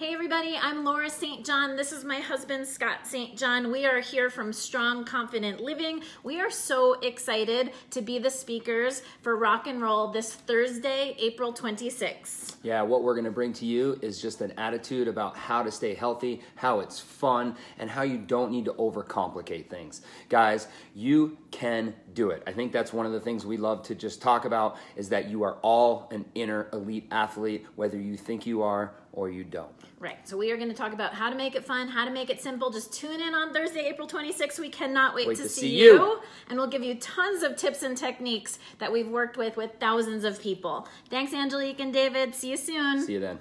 Hey everybody, I'm Laura St. John. This is my husband Scott St. John. We are here from Strong Confident Living. We are so excited to be the speakers for rock and roll this Thursday, April 26th. Yeah, what we're going to bring to you is just an attitude about how to stay healthy, how it's fun, and how you don't need to overcomplicate things. Guys, you can do it. I think that's one of the things we love to just talk about is that you are all an inner elite athlete, whether you think you are or you don't. Right. So we are going to talk about how to make it fun, how to make it simple. Just tune in on Thursday, April 26th. We cannot wait, Wait to, to see, see you. you. And we'll give you tons of tips and techniques that we've worked with with thousands of people. Thanks, Angelique and David. See you soon. See you then.